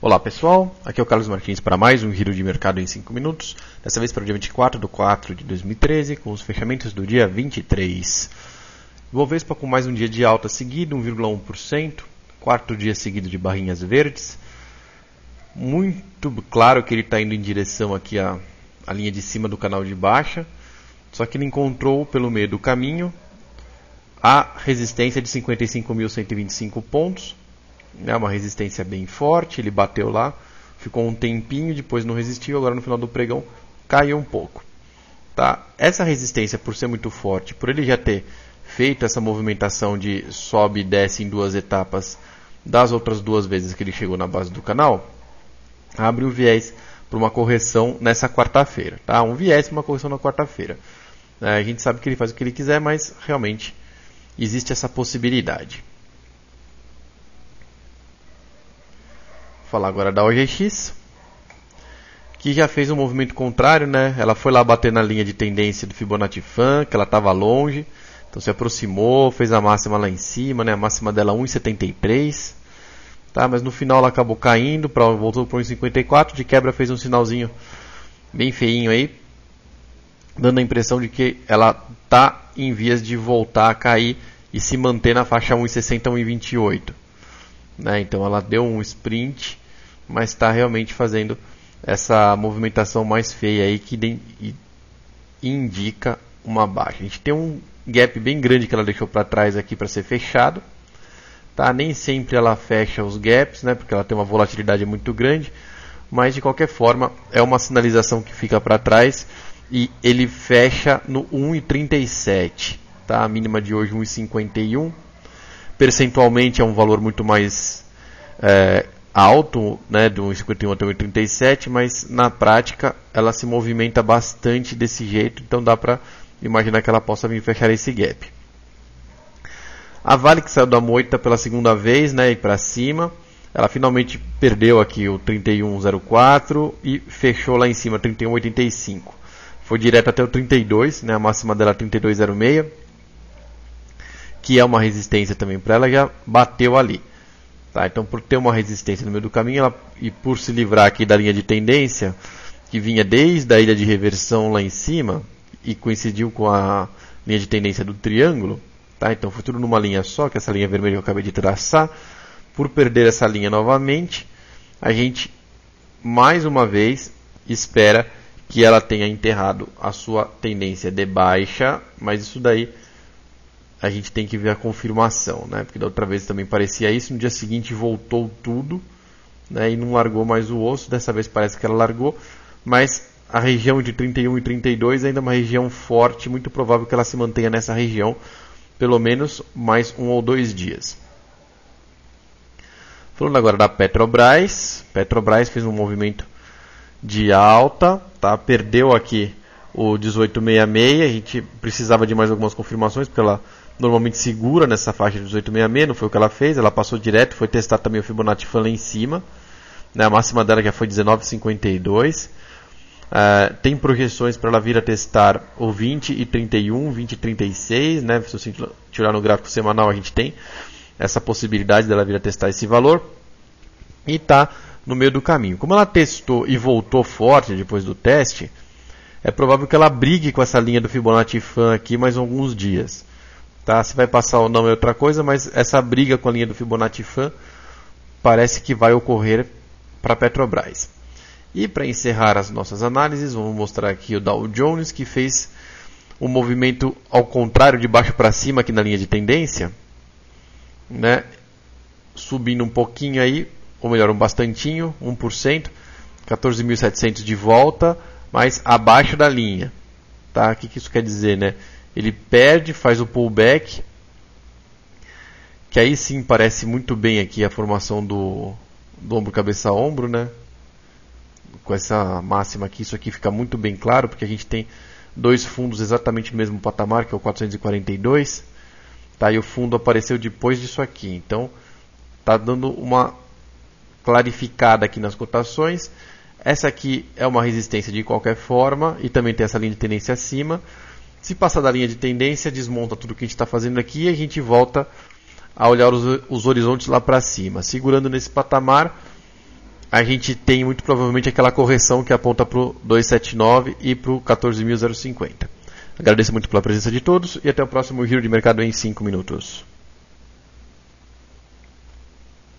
Olá pessoal, aqui é o Carlos Martins para mais um giro de mercado em 5 minutos, dessa vez para o dia 24 de 4 de 2013, com os fechamentos do dia 23. Bovespa com mais um dia de alta seguido, 1,1%, quarto dia seguido de barrinhas verdes. Muito claro que ele está indo em direção aqui à, à linha de cima do canal de baixa, só que ele encontrou pelo meio do caminho a resistência de 55.125 pontos, né, uma resistência bem forte, ele bateu lá, ficou um tempinho, depois não resistiu, agora no final do pregão caiu um pouco. Tá? Essa resistência, por ser muito forte, por ele já ter feito essa movimentação de sobe e desce em duas etapas das outras duas vezes que ele chegou na base do canal, abre o viés para uma correção nessa quarta-feira. Tá? Um viés para uma correção na quarta-feira. É, a gente sabe que ele faz o que ele quiser, mas realmente existe essa possibilidade. Falar agora da OGX, que já fez um movimento contrário, né? Ela foi lá bater na linha de tendência do Fibonacci Fan, que ela estava longe, então se aproximou, fez a máxima lá em cima, né? A máxima dela 1,73, tá? Mas no final ela acabou caindo, pra, voltou para 1,54, de quebra fez um sinalzinho bem feinho aí, dando a impressão de que ela tá em vias de voltar a cair e se manter na faixa 1,60 1,28. Né? Então ela deu um sprint, mas está realmente fazendo essa movimentação mais feia aí que indica uma baixa. A gente tem um gap bem grande que ela deixou para trás aqui para ser fechado. Tá? Nem sempre ela fecha os gaps, né? porque ela tem uma volatilidade muito grande, mas de qualquer forma é uma sinalização que fica para trás e ele fecha no 1,37. Tá? A mínima de hoje 1,51 percentualmente é um valor muito mais é, alto, né, do 1,51 até 1,37, mas na prática ela se movimenta bastante desse jeito, então dá para imaginar que ela possa vir fechar esse gap. A Vale que saiu da moita pela segunda vez, né, e para cima, ela finalmente perdeu aqui o 3104 e fechou lá em cima 3185. Foi direto até o 32, né, a máxima dela é 3206 que é uma resistência também para ela, já bateu ali. Tá? Então, por ter uma resistência no meio do caminho ela, e por se livrar aqui da linha de tendência, que vinha desde a ilha de reversão lá em cima, e coincidiu com a linha de tendência do triângulo, tá? então foi tudo numa linha só, que é essa linha vermelha que eu acabei de traçar. Por perder essa linha novamente, a gente mais uma vez espera que ela tenha enterrado a sua tendência de baixa, mas isso daí a gente tem que ver a confirmação, né? Porque da outra vez também parecia isso, no dia seguinte voltou tudo, né? E não largou mais o osso, dessa vez parece que ela largou, mas a região de 31 e 32 ainda é uma região forte, muito provável que ela se mantenha nessa região pelo menos mais um ou dois dias. Falando agora da Petrobras, Petrobras fez um movimento de alta, tá? Perdeu aqui o 1866, a gente precisava de mais algumas confirmações porque ela normalmente segura nessa faixa de 1866, não foi o que ela fez, ela passou direto, foi testar também o Fibonacci Fan lá em cima, né, a máxima dela já foi 19,52. Uh, é, tem projeções para ela vir a testar o 20 e 31, 20 e 36, né? Se você tirar no gráfico semanal, a gente tem essa possibilidade dela vir a testar esse valor e está no meio do caminho. Como ela testou e voltou forte depois do teste, é provável que ela brigue com essa linha do Fibonacci Fan aqui mais alguns dias. Tá? Se vai passar ou não é outra coisa, mas essa briga com a linha do Fibonacci Fan parece que vai ocorrer para Petrobras. E para encerrar as nossas análises, vamos mostrar aqui o Dow Jones que fez um movimento ao contrário de baixo para cima aqui na linha de tendência, né? Subindo um pouquinho aí, ou melhor, um bastantinho, 1%, 14.700 de volta, mas abaixo da linha. Tá? O que, que isso quer dizer, né? Ele perde, faz o pullback, que aí sim parece muito bem aqui a formação do, do ombro cabeça ombro, né? Com essa máxima aqui, isso aqui fica muito bem claro, porque a gente tem dois fundos exatamente no mesmo patamar, que é o 442, tá? E o fundo apareceu depois disso aqui, então tá dando uma clarificada aqui nas cotações. Essa aqui é uma resistência de qualquer forma e também tem essa linha de tendência acima. Se passar da linha de tendência, desmonta tudo que a gente está fazendo aqui e a gente volta a olhar os, os horizontes lá para cima. Segurando nesse patamar, a gente tem muito provavelmente aquela correção que aponta para o 279 e para o 14.050. Agradeço muito pela presença de todos e até o próximo giro de mercado em 5 minutos.